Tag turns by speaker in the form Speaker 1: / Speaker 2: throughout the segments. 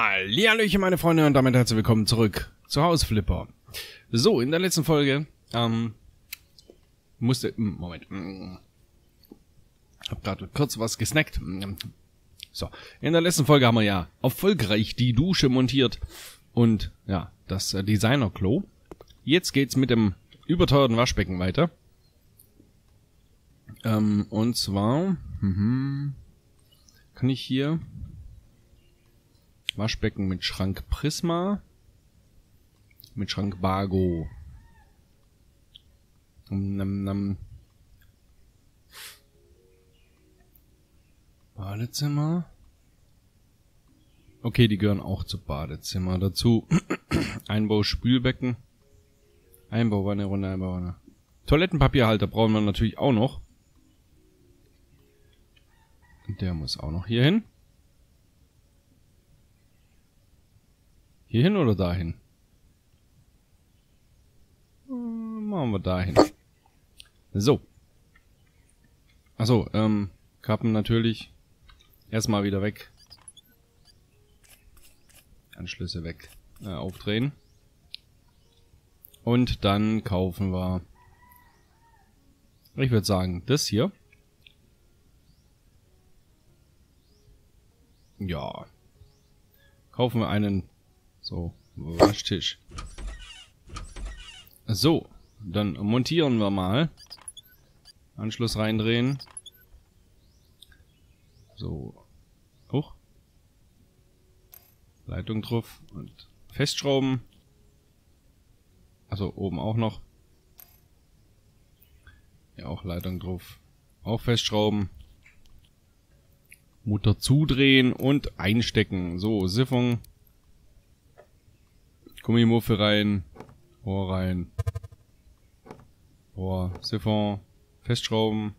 Speaker 1: Hallihallöchen, meine Freunde, und damit herzlich willkommen zurück zu Hausflipper. So, in der letzten Folge, ähm, musste, hm, Moment, hm, hab gerade kurz was gesnackt. So, in der letzten Folge haben wir ja erfolgreich die Dusche montiert und, ja, das äh, Designer-Klo. Jetzt geht's mit dem überteuerten Waschbecken weiter. Ähm, und zwar, mhm, kann ich hier Waschbecken mit Schrank Prisma. Mit Schrank Bago. Nam, nam. Badezimmer. Okay, die gehören auch zu Badezimmer. Dazu Einbau Spülbecken. Einbauwanne, Runde, Einbauwanne. Toilettenpapierhalter brauchen wir natürlich auch noch. Der muss auch noch hier hin. Hier hin oder dahin? Hm, machen wir dahin. So. Achso, ähm, Kappen natürlich. Erstmal wieder weg. Anschlüsse weg. Äh, aufdrehen. Und dann kaufen wir... Ich würde sagen, das hier. Ja. Kaufen wir einen so, Waschtisch. So, dann montieren wir mal. Anschluss reindrehen. So. Hoch. Leitung drauf und festschrauben. Also oben auch noch. Ja, auch Leitung drauf. Auch festschrauben. Mutter zudrehen und einstecken. So, Siphon. Gummimuffe rein, Rohr rein, Rohr, Siphon, festschrauben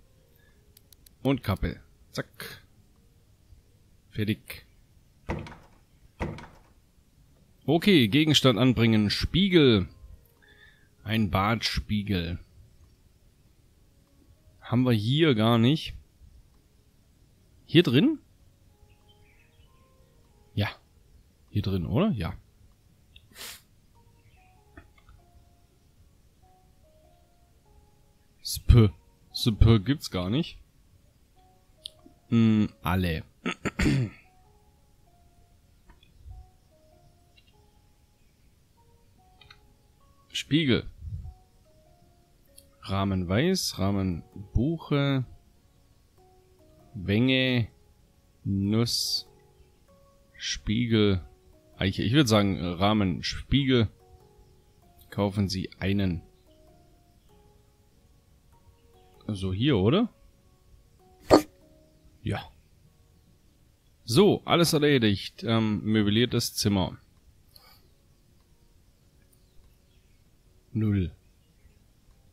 Speaker 1: und Kappe. Zack. Fertig. Okay, Gegenstand anbringen. Spiegel. Ein Badspiegel. Haben wir hier gar nicht. Hier drin? Ja. Hier drin, oder? Ja. Sp. Sp gibt's gar nicht. Hm, alle. Spiegel. Rahmen weiß, Rahmen Buche, Wenge, Nuss, Spiegel, Eiche. Ich würde sagen Rahmen Spiegel. Kaufen Sie einen. So, hier, oder? Ja. So, alles erledigt. Ähm, möbliertes Zimmer. Null.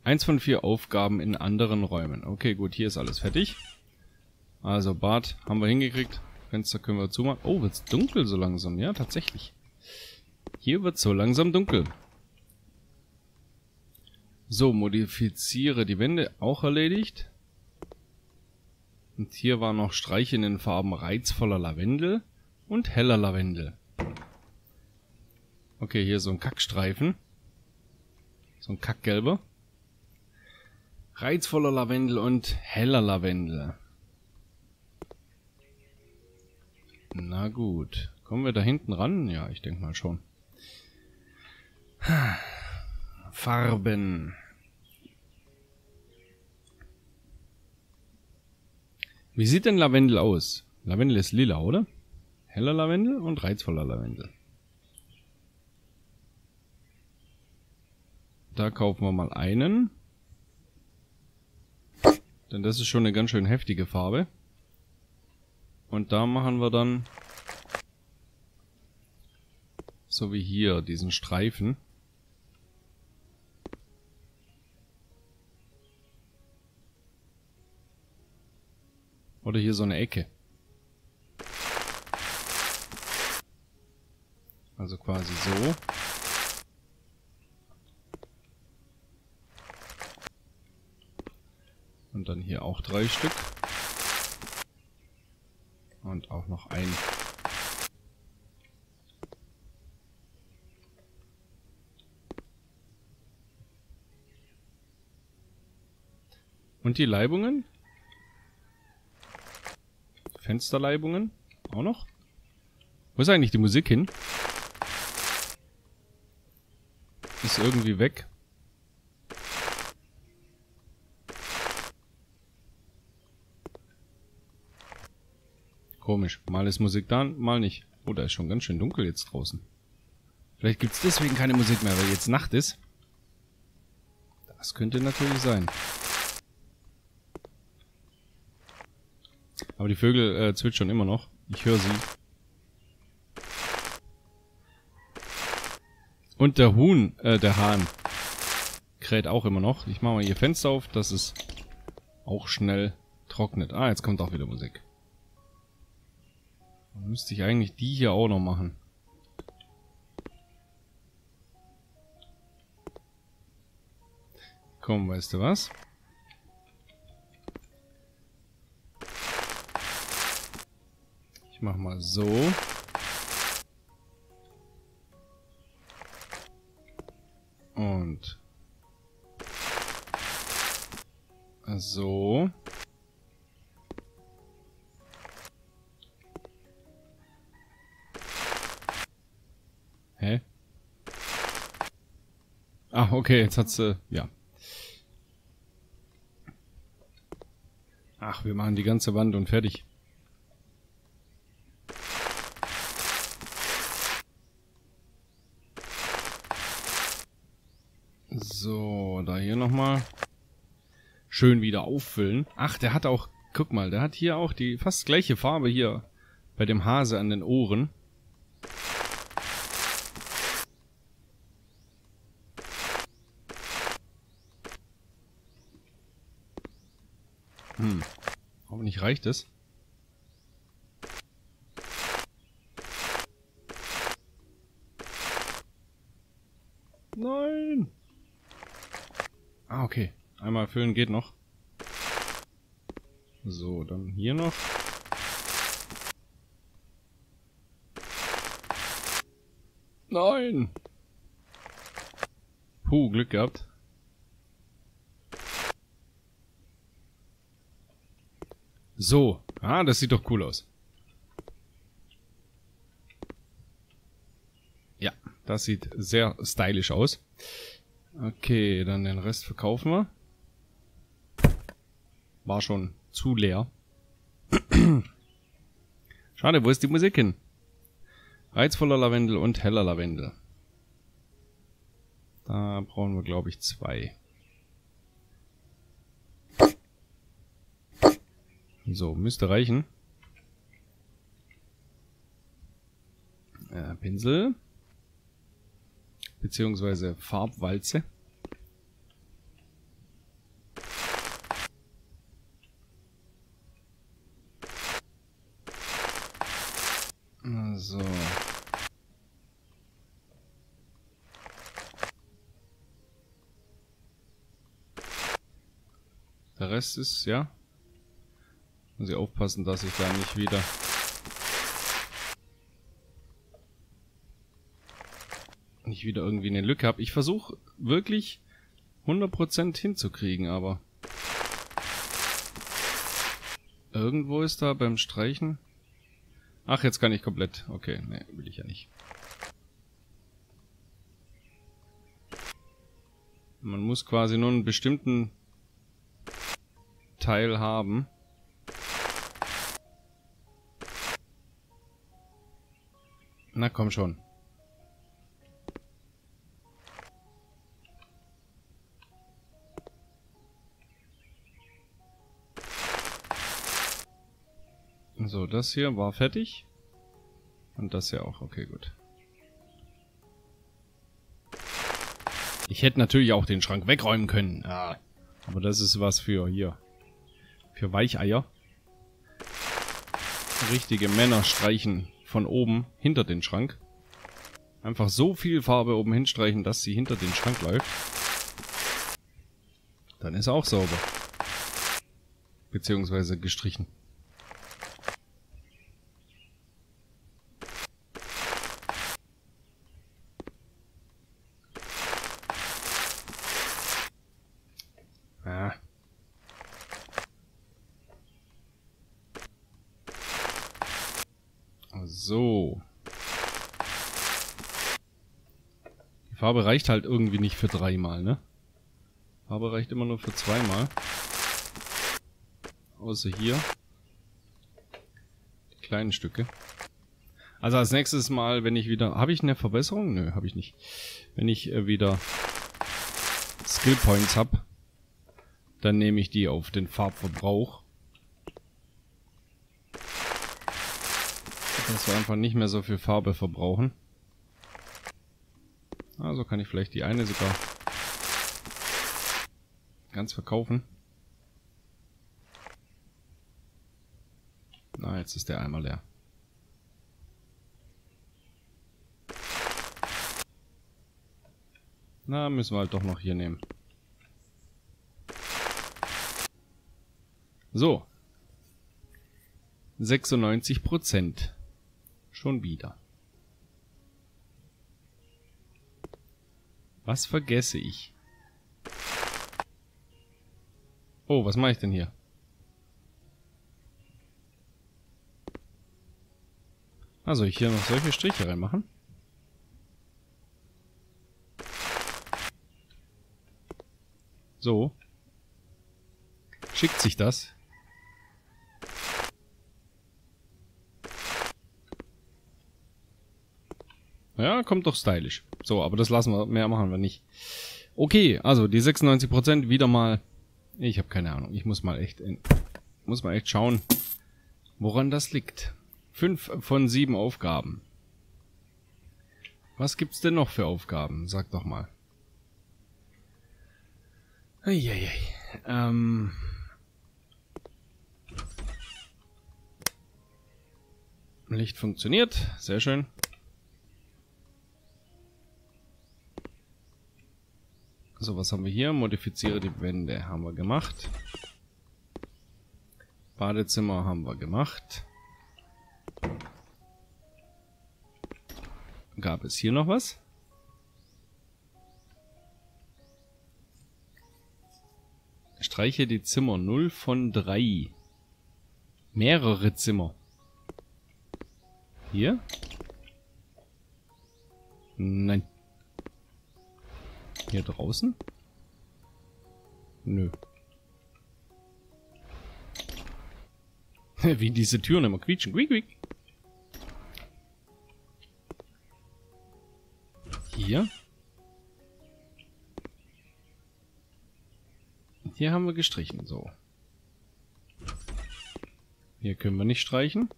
Speaker 1: Eins von vier Aufgaben in anderen Räumen. Okay, gut, hier ist alles fertig. Also, Bad haben wir hingekriegt. Fenster können wir zumachen. Oh, wird's dunkel so langsam. Ja, tatsächlich. Hier wird so langsam dunkel. So, modifiziere die Wände auch erledigt. Und hier war noch Streich in den Farben reizvoller Lavendel und heller Lavendel. Okay, hier so ein Kackstreifen. So ein Kackgelber. Reizvoller Lavendel und heller Lavendel. Na gut. Kommen wir da hinten ran? Ja, ich denke mal schon. Farben. Wie sieht denn Lavendel aus? Lavendel ist lila, oder? Heller Lavendel und reizvoller Lavendel. Da kaufen wir mal einen. Denn das ist schon eine ganz schön heftige Farbe. Und da machen wir dann so wie hier diesen Streifen. Oder hier so eine Ecke. Also quasi so. Und dann hier auch drei Stück. Und auch noch ein. Und die Leibungen? Fensterleibungen? Auch noch? Wo ist eigentlich die Musik hin? Ist irgendwie weg. Komisch. Mal ist Musik da, mal nicht. Oh, da ist schon ganz schön dunkel jetzt draußen. Vielleicht gibt's deswegen keine Musik mehr, weil jetzt Nacht ist. Das könnte natürlich sein. Aber die Vögel äh, zwitschern immer noch. Ich höre sie. Und der Huhn, äh, der Hahn, kräht auch immer noch. Ich mache mal hier Fenster auf, dass es auch schnell trocknet. Ah, jetzt kommt auch wieder Musik. Dann müsste ich eigentlich die hier auch noch machen. Komm, weißt du was? Ich mach mal so. Und so. Hä? Ah, okay, jetzt hat sie, ja. Ach, wir machen die ganze Wand und fertig. So, da hier nochmal. Schön wieder auffüllen. Ach, der hat auch, guck mal, der hat hier auch die fast gleiche Farbe hier bei dem Hase an den Ohren. Hm. Hoffentlich reicht es. Nein! Ah, okay. Einmal füllen geht noch. So, dann hier noch. Nein! Puh, Glück gehabt. So. Ah, das sieht doch cool aus. Ja, das sieht sehr stylisch aus. Okay, dann den Rest verkaufen wir. War schon zu leer. Schade, wo ist die Musik hin? Reizvoller Lavendel und heller Lavendel. Da brauchen wir, glaube ich, zwei. So, müsste reichen. Äh, Pinsel. Beziehungsweise Farbwalze. So. Rest ist, ja, muss ich aufpassen, dass ich da nicht wieder... nicht wieder irgendwie eine Lücke habe. Ich versuche wirklich 100% hinzukriegen, aber... Irgendwo ist da beim Streichen... Ach, jetzt kann ich komplett... Okay, ne, will ich ja nicht. Man muss quasi nur einen bestimmten Teil haben. Na komm schon. So, das hier war fertig. Und das hier auch. Okay, gut. Ich hätte natürlich auch den Schrank wegräumen können. Ja. Aber das ist was für hier. Für Weicheier. Richtige Männer streichen von oben hinter den Schrank. Einfach so viel Farbe oben hinstreichen, dass sie hinter den Schrank läuft. Dann ist er auch sauber. Beziehungsweise gestrichen. Ah. So. Die Farbe reicht halt irgendwie nicht für dreimal, ne? Farbe reicht immer nur für zweimal. Außer hier. Die kleinen Stücke. Also als nächstes Mal, wenn ich wieder... Habe ich eine Verbesserung? Nö, habe ich nicht. Wenn ich äh, wieder Skill Points habe, dann nehme ich die auf den Farbverbrauch. Dass wir einfach nicht mehr so viel Farbe verbrauchen. Also kann ich vielleicht die eine sogar ganz verkaufen. Na, jetzt ist der Eimer leer. Na, müssen wir halt doch noch hier nehmen. So. 96 Prozent. Schon wieder. Was vergesse ich? Oh, was mache ich denn hier? Also, ich hier noch solche Striche reinmachen? So. Schickt sich das? Ja, kommt doch stylisch. So, aber das lassen wir, mehr machen wir nicht. Okay, also die 96% wieder mal... Ich habe keine Ahnung, ich muss mal echt... In, muss mal echt schauen, woran das liegt. 5 von 7 Aufgaben. Was gibt's denn noch für Aufgaben? Sag doch mal. Eieiei. Ähm. Licht funktioniert. Sehr schön. So, was haben wir hier? Modifiziere die Wände. Haben wir gemacht. Badezimmer haben wir gemacht. Gab es hier noch was? Streiche die Zimmer 0 von 3. Mehrere Zimmer. Hier? Nein. Hier draußen? Nö. Wie diese Türen immer quietschen. Quiek, quiek. Hier? Hier haben wir gestrichen, so. Hier können wir nicht streichen.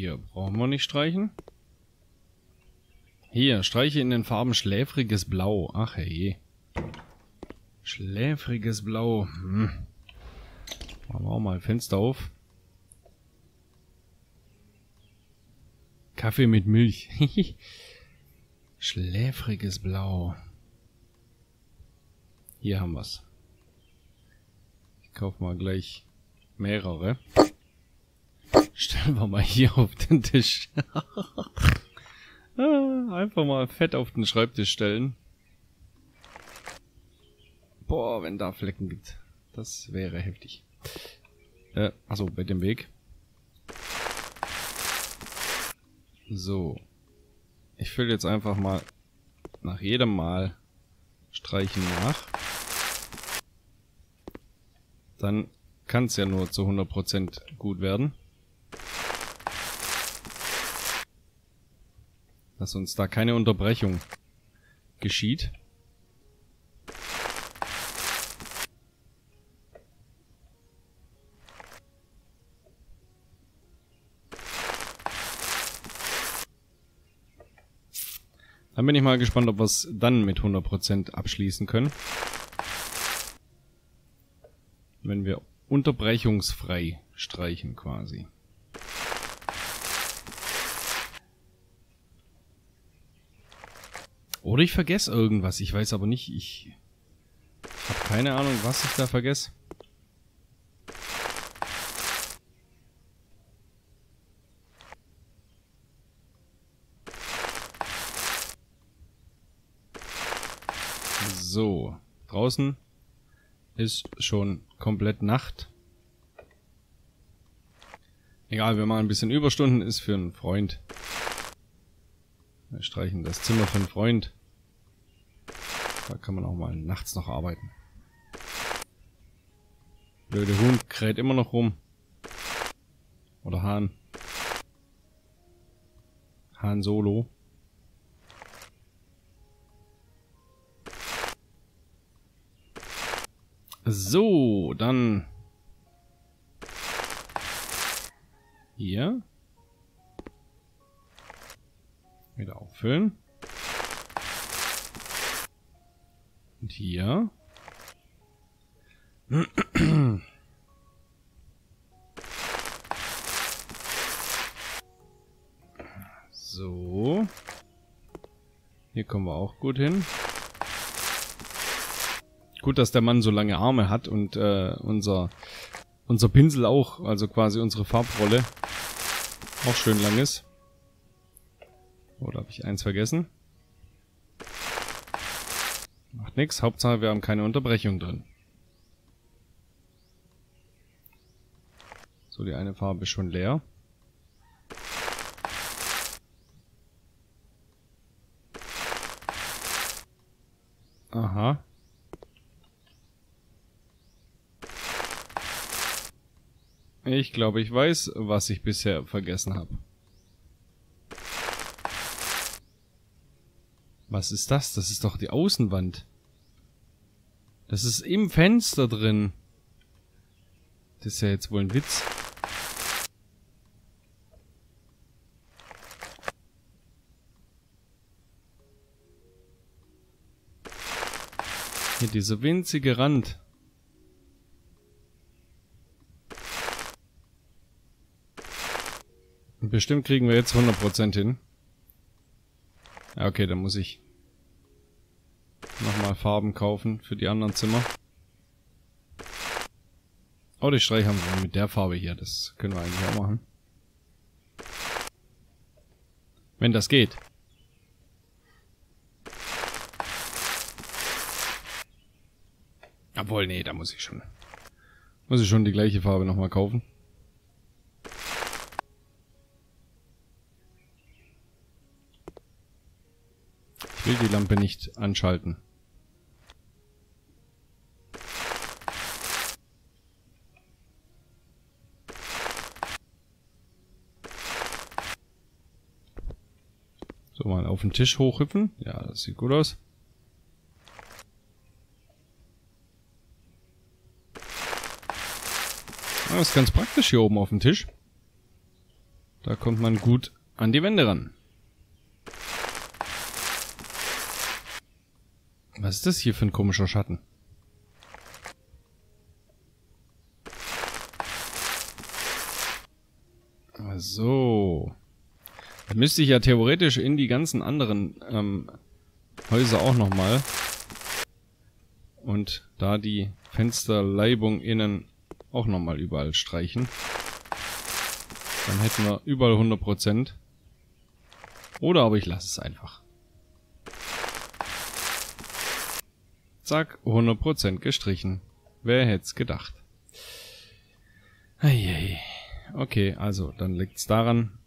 Speaker 1: Hier brauchen wir nicht streichen. Hier, streiche in den Farben schläfriges Blau. Ach hey. Schläfriges Blau. Hm. Machen wir auch mal Fenster auf. Kaffee mit Milch. Schläfriges Blau. Hier haben wir's. Ich kaufe mal gleich mehrere. Stellen wir mal hier auf den Tisch. Ah, einfach mal fett auf den Schreibtisch stellen. Boah, wenn da Flecken gibt. Das wäre heftig. Äh, achso, bei dem Weg. So. Ich fülle jetzt einfach mal nach jedem Mal streichen nach. Dann kann es ja nur zu 100% gut werden. Dass uns da keine Unterbrechung geschieht. Dann bin ich mal gespannt, ob wir es dann mit 100% abschließen können. Wenn wir unterbrechungsfrei streichen quasi. Oder ich vergesse irgendwas. Ich weiß aber nicht. Ich, habe keine Ahnung, was ich da vergesse. So, draußen ist schon komplett Nacht. Egal, wir machen ein bisschen Überstunden, ist für einen Freund. Wir streichen das Zimmer für einen Freund. Da kann man auch mal nachts noch arbeiten. Blöde Huhn kräht immer noch rum. Oder Hahn. Hahn Solo. So, dann hier wieder auffüllen. Und hier. So. Hier kommen wir auch gut hin. Gut, dass der Mann so lange Arme hat und äh, unser, unser Pinsel auch, also quasi unsere Farbrolle, auch schön lang ist. Oder habe ich eins vergessen? Macht nix, Hauptsache wir haben keine Unterbrechung drin. So, die eine Farbe ist schon leer. Aha. Ich glaube, ich weiß, was ich bisher vergessen habe. Was ist das? Das ist doch die Außenwand. Das ist im Fenster drin. Das ist ja jetzt wohl ein Witz. Hier dieser winzige Rand. Bestimmt kriegen wir jetzt 100% hin. Ja, okay, dann muss ich nochmal Farben kaufen für die anderen Zimmer. Oh, die Streich haben wir mit der Farbe hier. Das können wir eigentlich auch machen. Wenn das geht. Obwohl, nee, da muss ich schon... Muss ich schon die gleiche Farbe nochmal kaufen. Will die Lampe nicht anschalten. So, mal auf den Tisch hochhüpfen. Ja, das sieht gut aus. Das ist ganz praktisch hier oben auf dem Tisch. Da kommt man gut an die Wände ran. Was ist das hier für ein komischer Schatten? So. Da müsste ich ja theoretisch in die ganzen anderen ähm, Häuser auch nochmal. Und da die Fensterleibung innen auch nochmal überall streichen. Dann hätten wir überall 100%. Oder aber ich lasse es einfach. Zack, 100% gestrichen. Wer hätte es gedacht? Okay, also, dann liegt's daran.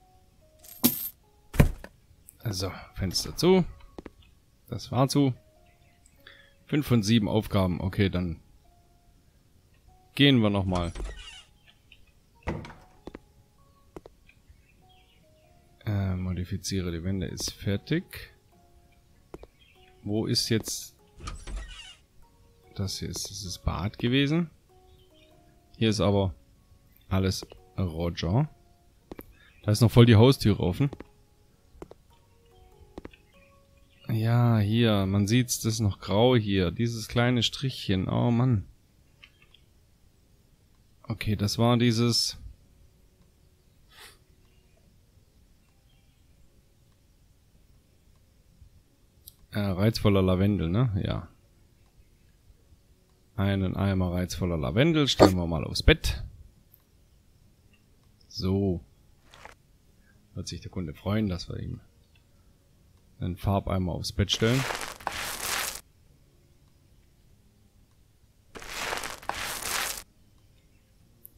Speaker 1: Also, Fenster zu. Das war zu. 5 von 7 Aufgaben. Okay, dann gehen wir nochmal. Äh, modifiziere die Wände ist fertig. Wo ist jetzt das hier ist das ist Bad gewesen. Hier ist aber alles Roger. Da ist noch voll die Haustüre offen. Ja, hier, man sieht's, das ist noch grau hier. Dieses kleine Strichchen. Oh Mann. Okay, das war dieses... Äh, reizvoller Lavendel, ne? Ja. Einen Eimer reizvoller Lavendel stellen wir mal aufs Bett. So. Wird sich der Kunde freuen, dass wir ihm einen Farbeimer aufs Bett stellen.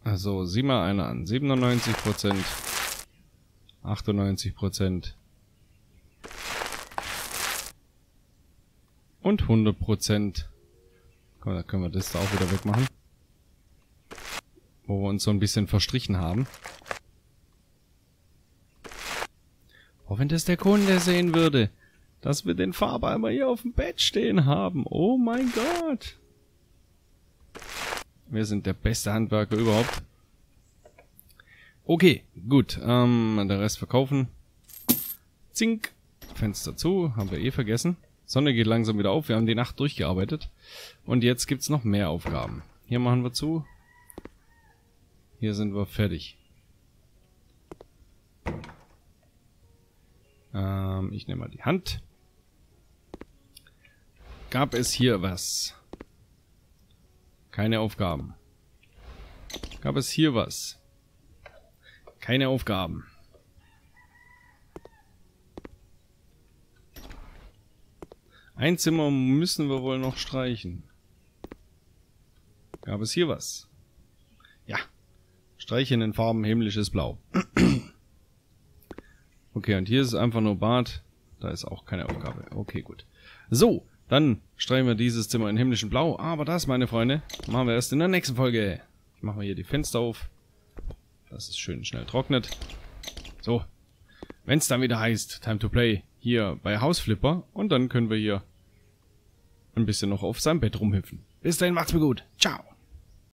Speaker 1: Also, sieh mal einer an. 97%. 98%. Und 100%. Komm, da können wir das da auch wieder wegmachen. Wo wir uns so ein bisschen verstrichen haben. Auch wenn das der Kunde sehen würde, dass wir den Farbeimer hier auf dem Bett stehen haben. Oh mein Gott. Wir sind der beste Handwerker überhaupt. Okay, gut. Ähm, der Rest verkaufen. Zink. Fenster zu. Haben wir eh vergessen. Sonne geht langsam wieder auf. Wir haben die Nacht durchgearbeitet. Und jetzt gibt's noch mehr Aufgaben. Hier machen wir zu. Hier sind wir fertig. Ähm, ich nehme mal die Hand. Gab es hier was? Keine Aufgaben. Gab es hier was? Keine Aufgaben. Ein Zimmer müssen wir wohl noch streichen. Gab es hier was? Ja. Streichen in Farben himmlisches Blau. okay, und hier ist einfach nur Bad. Da ist auch keine Aufgabe. Okay, gut. So, dann streichen wir dieses Zimmer in himmlischen Blau. Aber das, meine Freunde, machen wir erst in der nächsten Folge. Ich mache mal hier die Fenster auf. Dass es schön schnell trocknet. So. Wenn es dann wieder heißt, Time to Play, hier bei Hausflipper. Und dann können wir hier ein bisschen noch auf seinem Bett rumhüpfen. Bis dahin, macht's mir gut.